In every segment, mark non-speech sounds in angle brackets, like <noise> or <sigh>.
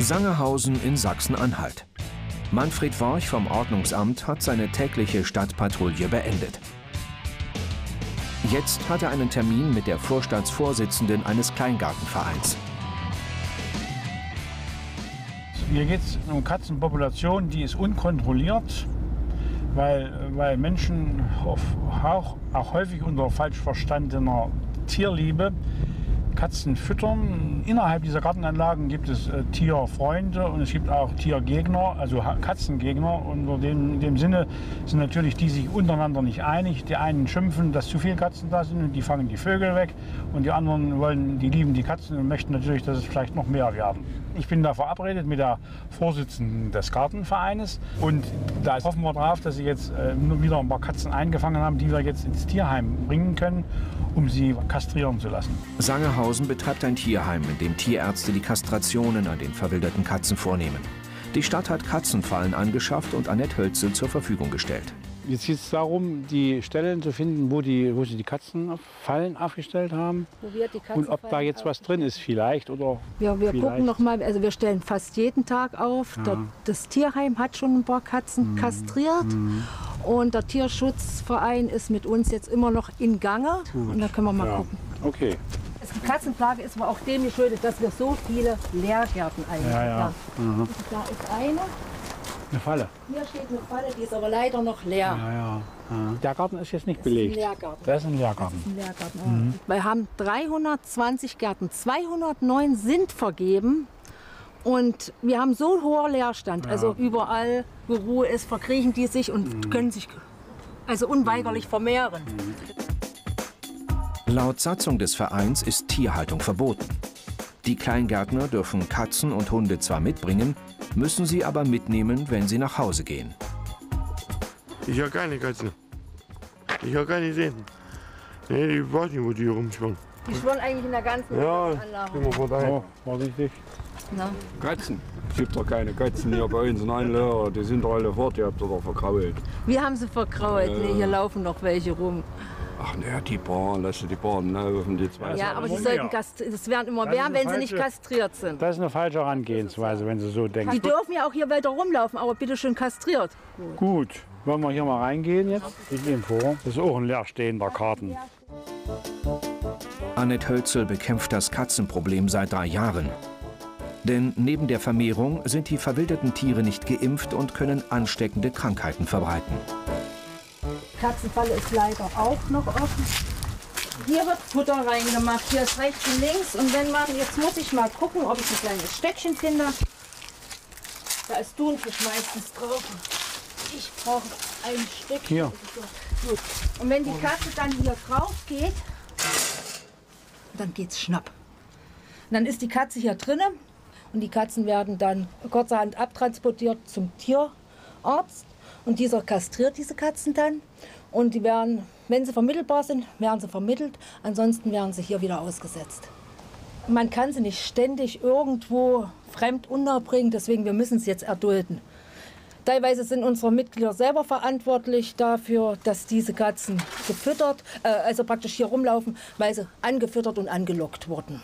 Sangerhausen in Sachsen-Anhalt. Manfred Worch vom Ordnungsamt hat seine tägliche Stadtpatrouille beendet. Jetzt hat er einen Termin mit der Vorstandsvorsitzenden eines Kleingartenvereins. Hier geht es um Katzenpopulation, die ist unkontrolliert, weil, weil Menschen auch, auch häufig unter falsch verstandener Tierliebe Katzen füttern. Innerhalb dieser Gartenanlagen gibt es äh, Tierfreunde und es gibt auch Tiergegner, also Katzengegner. Und in dem, in dem Sinne sind natürlich die sich untereinander nicht einig. Die einen schimpfen, dass zu viele Katzen da sind und die fangen die Vögel weg. Und die anderen wollen, die lieben die Katzen und möchten natürlich, dass es vielleicht noch mehr werden. Ich bin da verabredet mit der Vorsitzenden des Gartenvereines und da hoffen wir darauf, dass sie jetzt äh, wieder ein paar Katzen eingefangen haben, die wir jetzt ins Tierheim bringen können, um sie kastrieren zu lassen. Sangerhausen betreibt ein Tierheim, in dem Tierärzte die Kastrationen an den verwilderten Katzen vornehmen. Die Stadt hat Katzenfallen angeschafft und Annette Hölzel zur Verfügung gestellt. Jetzt geht es darum, die Stellen zu finden, wo, die, wo sie die Katzenfallen aufgestellt haben. und ob da jetzt was drin ist vielleicht. Oder ja, wir vielleicht. gucken noch mal, also wir stellen fast jeden Tag auf. Ja. Der, das Tierheim hat schon ein paar Katzen mhm. kastriert. Mhm. Und der Tierschutzverein ist mit uns jetzt immer noch in Gange. Gut. Und da können wir mal ja. gucken. Okay. Die Katzenplage ist aber auch dem geschuldet, dass wir so viele Leergärten eigentlich ja, ja. haben. Da ist eine. Eine Falle. Hier steht eine Falle, die ist aber leider noch leer. Ja, ja. Der Garten ist jetzt nicht belegt. Das ist ein Lehrgarten. Das ist ein Lehrgarten. Das ist ein Lehrgarten. Mhm. Wir haben 320 Gärten, 209 sind vergeben. Und wir haben so einen hohen Leerstand. Ja. Also überall, wo Ruhe ist, verkriechen die sich und mhm. können sich also unweigerlich mhm. Laut Satzung des Vereins ist Tierhaltung verboten. Die Kleingärtner dürfen Katzen und Hunde zwar mitbringen, müssen sie aber mitnehmen, wenn sie nach Hause gehen. Ich habe keine Katzen. Ich habe keine sehen. Nee, ich weiß nicht, wo die rumschwimmen. Die schwimmen eigentlich in der ganzen ja, Anlage. Ja, daher. Oh, vorsichtig. Na? Katzen. Es gibt doch keine Katzen hier bei uns in Einlöhr. Die sind doch alle fort. Ihr habt doch verkrault. Wir haben sie verkrault. Äh. Nee, hier laufen noch welche rum. Ach ne, die Bahn, lass die Bahn laufen, die zwei. Ja, aber sie sollten es werden immer mehr, wenn sie nicht kastriert sind. Das ist eine falsche Herangehensweise, wenn Sie so denken. Die dürfen ja auch hier weiter rumlaufen, aber bitte schön kastriert. Gut. Gut. Wollen wir hier mal reingehen jetzt? Ich gehe vor. Das ist auch ein leerstehender Karten. Annette Hölzel bekämpft das Katzenproblem seit drei Jahren. Denn neben der Vermehrung sind die verwilderten Tiere nicht geimpft und können ansteckende Krankheiten verbreiten. Katzenfalle ist leider auch noch offen. Hier wird Futter reingemacht, hier ist rechts und links. Und wenn man, jetzt muss ich mal gucken, ob ich ein kleines Stöckchen finde. Da ist Thunfisch meistens drauf. Ich brauche ein Stück. Hier. Gut. Und wenn die Katze dann hier drauf geht, dann geht's schnapp. Und dann ist die Katze hier drinnen und die Katzen werden dann kurzerhand abtransportiert zum Tierarzt. Und dieser kastriert diese Katzen dann. Und die werden, wenn sie vermittelbar sind, werden sie vermittelt. Ansonsten werden sie hier wieder ausgesetzt. Man kann sie nicht ständig irgendwo fremd unterbringen, deswegen wir müssen es jetzt erdulden. Teilweise sind unsere Mitglieder selber verantwortlich dafür, dass diese Katzen gefüttert, äh, also praktisch hier rumlaufen, weil sie angefüttert und angelockt wurden.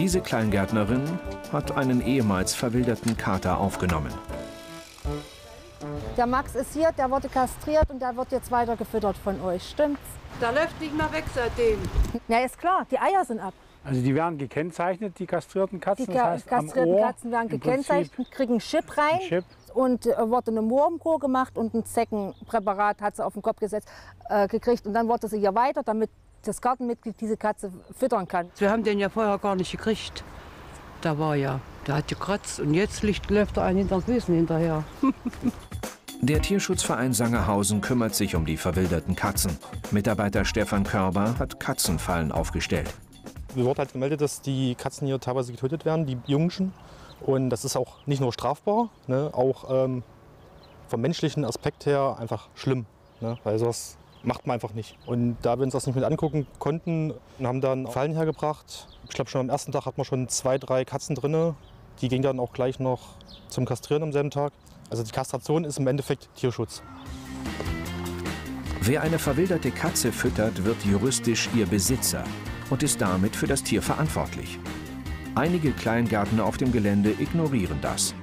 Diese Kleingärtnerin hat einen ehemals verwilderten Kater aufgenommen. Der Max ist hier, der wurde kastriert und der wird jetzt weiter gefüttert von euch, stimmt's? Der läuft nicht mehr weg seitdem. Ja, ist klar, die Eier sind ab. Also die werden gekennzeichnet, die kastrierten Katzen? Die ka das heißt, kastrierten Katzen werden gekennzeichnet, kriegen einen Chip rein. Ein Chip. Und äh, wurde eine Wurmkur gemacht und ein Zeckenpräparat hat sie auf den Kopf gesetzt, äh, gekriegt. Und dann wurde sie hier weiter, damit das Gartenmitglied diese Katze füttern kann. Wir haben den ja vorher gar nicht gekriegt. Da war ja, der hat gekratzt und jetzt liegt, läuft er einen hinter den Füßen hinterher. <laughs> Der Tierschutzverein Sangerhausen kümmert sich um die verwilderten Katzen. Mitarbeiter Stefan Körber hat Katzenfallen aufgestellt. Es wird halt gemeldet, dass die Katzen hier teilweise getötet werden, die Jungschen. Und das ist auch nicht nur strafbar, ne, auch ähm, vom menschlichen Aspekt her einfach schlimm. Ne, weil sowas macht man einfach nicht. Und da wir uns das nicht mit angucken konnten, haben dann Fallen hergebracht. Ich glaube, schon am ersten Tag hat man schon zwei, drei Katzen drin. Die gingen dann auch gleich noch zum Kastrieren am selben Tag. Also die Kastration ist im Endeffekt Tierschutz. Wer eine verwilderte Katze füttert, wird juristisch ihr Besitzer und ist damit für das Tier verantwortlich. Einige Kleingärtner auf dem Gelände ignorieren das.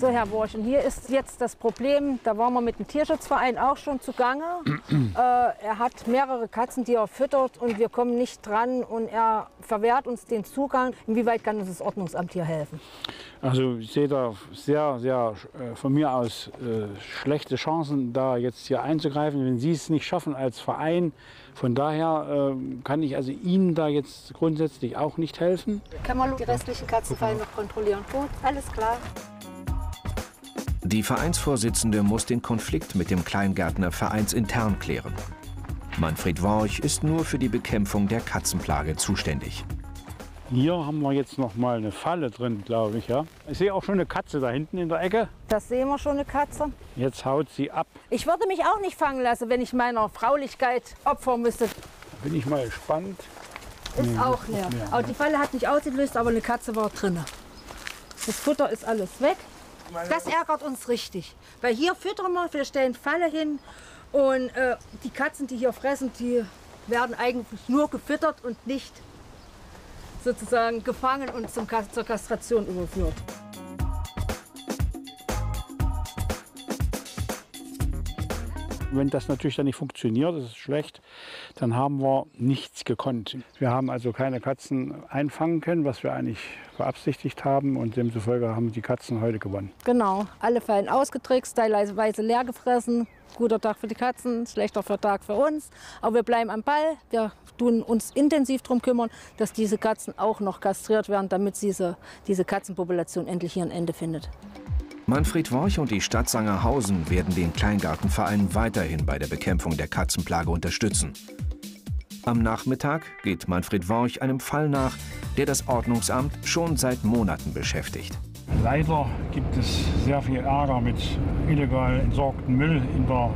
So, Herr Borchen, hier ist jetzt das Problem, da waren wir mit dem Tierschutzverein auch schon zugange. <clears throat> äh, er hat mehrere Katzen, die er füttert und wir kommen nicht dran und er verwehrt uns den Zugang. Inwieweit kann uns das Ordnungsamt hier helfen? Also ich sehe da sehr, sehr äh, von mir aus äh, schlechte Chancen, da jetzt hier einzugreifen, wenn Sie es nicht schaffen als Verein. Von daher äh, kann ich also Ihnen da jetzt grundsätzlich auch nicht helfen. Kann man die restlichen Katzenfallen noch kontrollieren? Gut, alles klar. Die Vereinsvorsitzende muss den Konflikt mit dem Kleingärtner vereinsintern klären. Manfred Worch ist nur für die Bekämpfung der Katzenplage zuständig. Hier haben wir jetzt noch mal eine Falle drin, glaube ich. Ja. Ich sehe auch schon eine Katze da hinten in der Ecke. Das sehen wir schon, eine Katze. Jetzt haut sie ab. Ich würde mich auch nicht fangen lassen, wenn ich meiner Fraulichkeit opfern müsste. Da bin ich mal gespannt. Ist auch leer. Aber die Falle hat nicht ausgelöst, aber eine Katze war drin. Das Futter ist alles weg. Das ärgert uns richtig. Weil hier füttern wir, wir stellen Falle hin und äh, die Katzen, die hier fressen, die werden eigentlich nur gefüttert und nicht sozusagen gefangen und zum, zur Kastration überführt. Wenn das natürlich dann nicht funktioniert, das ist schlecht, dann haben wir nichts gekonnt. Wir haben also keine Katzen einfangen können, was wir eigentlich beabsichtigt haben. Und demzufolge haben die Katzen heute gewonnen. Genau, alle Fallen ausgetrickst, teilweise leer gefressen. Guter Tag für die Katzen, schlechter Tag für uns. Aber wir bleiben am Ball. Wir tun uns intensiv darum kümmern, dass diese Katzen auch noch kastriert werden, damit diese, diese Katzenpopulation endlich hier ein Ende findet. Manfred Worch und die Stadt Sangerhausen werden den Kleingartenverein weiterhin bei der Bekämpfung der Katzenplage unterstützen. Am Nachmittag geht Manfred Worch einem Fall nach, der das Ordnungsamt schon seit Monaten beschäftigt. Leider gibt es sehr viel Ärger mit illegal entsorgtem Müll in der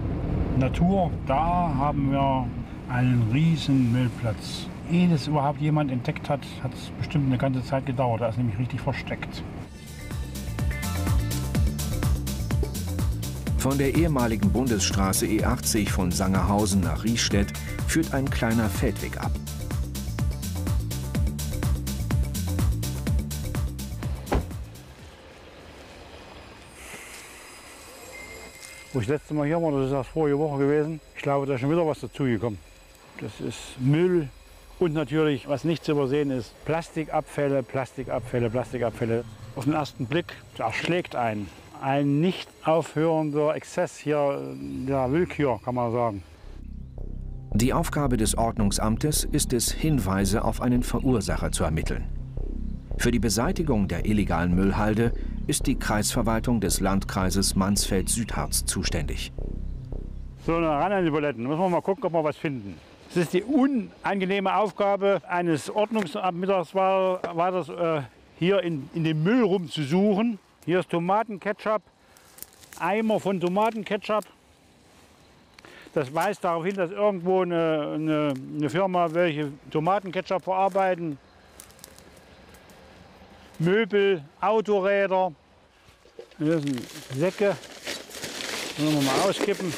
Natur. Da haben wir einen riesen Müllplatz. Ehe das überhaupt jemand entdeckt hat, hat es bestimmt eine ganze Zeit gedauert. Da ist nämlich richtig versteckt. Von der ehemaligen Bundesstraße E80 von Sangerhausen nach Riestedt führt ein kleiner Feldweg ab. Wo ich das letzte Mal hier war, das ist erst vorige Woche gewesen, ich glaube, da ist schon wieder was dazugekommen. Das ist Müll und natürlich, was nicht zu übersehen ist, Plastikabfälle, Plastikabfälle, Plastikabfälle. Auf den ersten Blick erschlägt einen. Ein nicht aufhörender Exzess hier der Willkür, kann man sagen. Die Aufgabe des Ordnungsamtes ist es, Hinweise auf einen Verursacher zu ermitteln. Für die Beseitigung der illegalen Müllhalde ist die Kreisverwaltung des Landkreises Mansfeld-Südharz zuständig. So, dann ran an die Buletten. Müssen wir mal gucken, ob wir was finden. Es ist die unangenehme Aufgabe eines das, äh, hier in, in dem Müll rumzusuchen. Hier ist Tomatenketchup, Eimer von Tomatenketchup. Das weist darauf hin, dass irgendwo eine, eine, eine Firma, welche Tomatenketchup verarbeiten, Möbel, Autoräder. Hier sind Säcke. Wollen wir mal auskippen.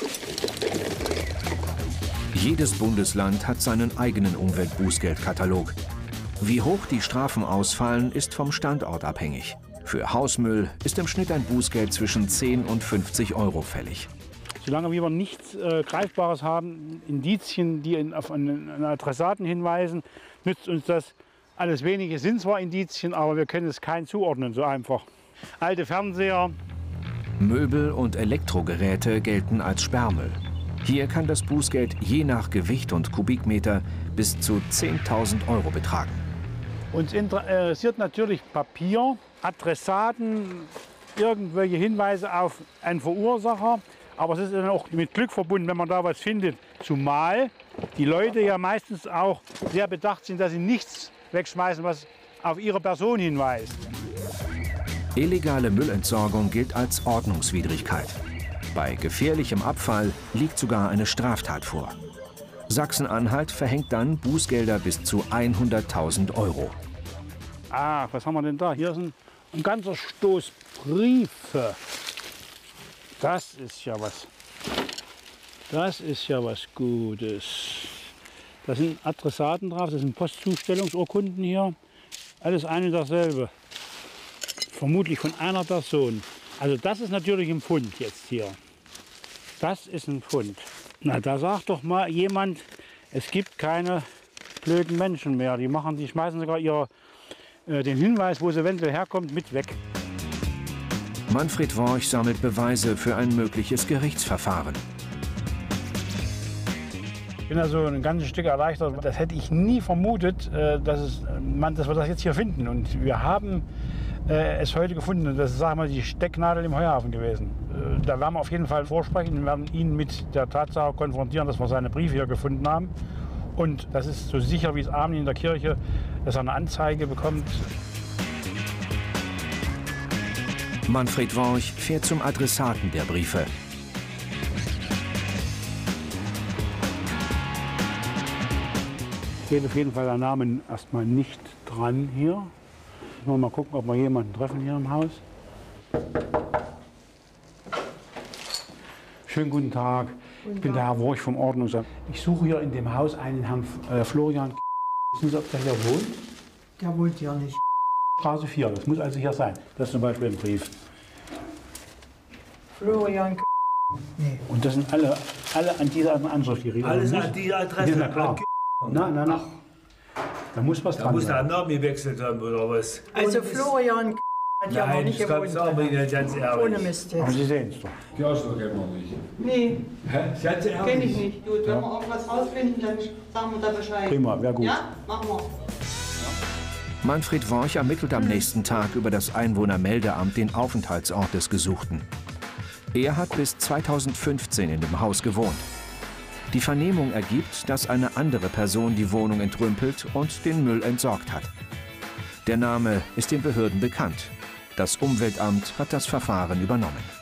Jedes Bundesland hat seinen eigenen Umweltbußgeldkatalog. Wie hoch die Strafen ausfallen, ist vom Standort abhängig. Für Hausmüll ist im Schnitt ein Bußgeld zwischen 10 und 50 Euro fällig. Solange wir nichts äh, Greifbares haben, Indizien, die in, auf einen, einen Adressaten hinweisen, nützt uns das alles wenige. Sind zwar Indizien, aber wir können es kein zuordnen, so einfach. Alte Fernseher, Möbel und Elektrogeräte gelten als Sperrmüll. Hier kann das Bußgeld je nach Gewicht und Kubikmeter bis zu 10.000 Euro betragen. uns interessiert natürlich Papier, Adressaten, irgendwelche Hinweise auf einen Verursacher. Aber es ist dann auch mit Glück verbunden, wenn man da was findet. Zumal die Leute ja meistens auch sehr bedacht sind, dass sie nichts wegschmeißen, was auf ihre Person hinweist. Illegale Müllentsorgung gilt als Ordnungswidrigkeit. Bei gefährlichem Abfall liegt sogar eine Straftat vor. Sachsen-Anhalt verhängt dann Bußgelder bis zu 100.000 Euro. Ah, was haben wir denn da? Hier ist ein, ein ganzer Stoß Briefe. Das ist ja was. Das ist ja was Gutes. Da sind Adressaten drauf, das sind Postzustellungsurkunden hier. Alles eine dasselbe. Vermutlich von einer Person. Also das ist natürlich ein Pfund jetzt hier. Das ist ein Pfund. Na, da sagt doch mal jemand, es gibt keine blöden Menschen mehr. Die machen, die schmeißen sogar ihr, äh, den Hinweis, wo es eventuell herkommt, mit weg. Manfred Worch sammelt Beweise für ein mögliches Gerichtsverfahren. Ich bin also ein ganzes Stück erleichtert. Das hätte ich nie vermutet, äh, dass, es, man, dass wir das jetzt hier finden. Und wir haben äh, es heute gefunden. Und Das ist sagen wir, die Stecknadel im Heuhaufen gewesen. Äh, da werden wir auf jeden Fall vorsprechen und werden ihn mit der Tatsache konfrontieren, dass wir seine Briefe hier gefunden haben. Und das ist so sicher wie es Abend in der Kirche, dass er eine Anzeige bekommt. Manfred Worch fährt zum Adressaten der Briefe. Steht auf jeden Fall der Name erstmal nicht dran hier. Wir mal gucken, ob wir jemanden treffen hier im Haus. Schönen guten Tag. Ich bin der Herr Worch vom Ordnungsamt. Ich suche hier in dem Haus einen Herrn äh, Florian. Wissen Sie, ob der hier wohnt? Der wohnt ja nicht. Straße 4, das muss also hier sein. Das ist zum Beispiel ein Brief. Florian. Nee. Und das sind alle, alle an dieser Anschrift hier. Alles an die Adresse. Ja, na klar. Na, na, na. Da muss was Da dran muss der sein. Name gewechselt haben oder was? Also Florian hat ja aber Nein, nicht das gewohnt. gab's auch nicht, ganz Ohne ehrlich. Mist Aber jetzt. Sie sehen es doch. Kirchner kennen wir nicht. Nee, Hä? Ganz ehrlich? kenn ich nicht. Gut, wenn wir irgendwas rausfinden, dann sagen wir da Bescheid. Prima, wäre gut. Ja, machen wir. Manfred Worch ermittelt am nächsten Tag über das Einwohnermeldeamt den Aufenthaltsort des Gesuchten. Er hat bis 2015 in dem Haus gewohnt. Die Vernehmung ergibt, dass eine andere Person die Wohnung entrümpelt und den Müll entsorgt hat. Der Name ist den Behörden bekannt. Das Umweltamt hat das Verfahren übernommen.